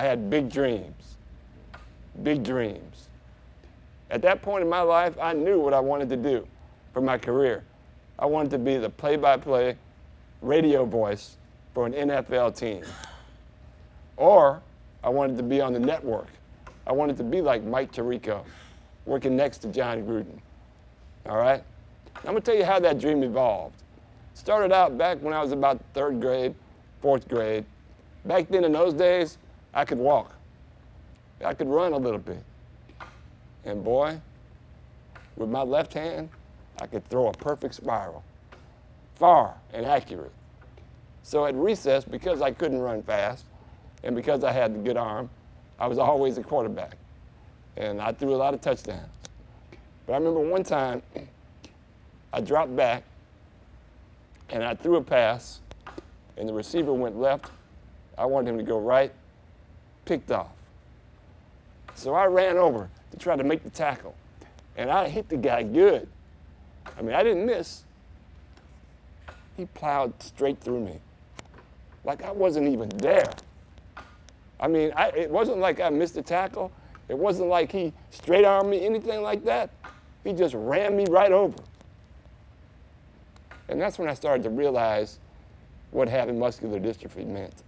I had big dreams, big dreams. At that point in my life, I knew what I wanted to do for my career. I wanted to be the play by play radio voice for an NFL team. Or I wanted to be on the network. I wanted to be like Mike Tirico, working next to Jon Gruden. All right? I'm going to tell you how that dream evolved. Started out back when I was about third grade, fourth grade. Back then, in those days, I could walk. I could run a little bit. And boy, with my left hand, I could throw a perfect spiral, far and accurate. So at recess, because I couldn't run fast and because I had a good arm, I was always a quarterback. And I threw a lot of touchdowns. But I remember one time, I dropped back and I threw a pass, and the receiver went left. I wanted him to go right, picked off. So I ran over to try to make the tackle, and I hit the guy good. I mean, I didn't miss. He plowed straight through me, like I wasn't even there. I mean, I, it wasn't like I missed the tackle. It wasn't like he straight armed me, anything like that. He just ran me right over. And that's when I started to realize what having muscular dystrophy meant.